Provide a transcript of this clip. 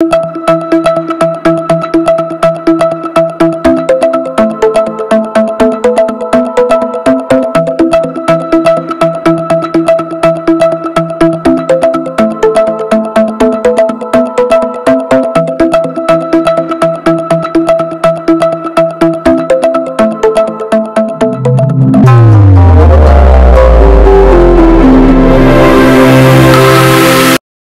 you.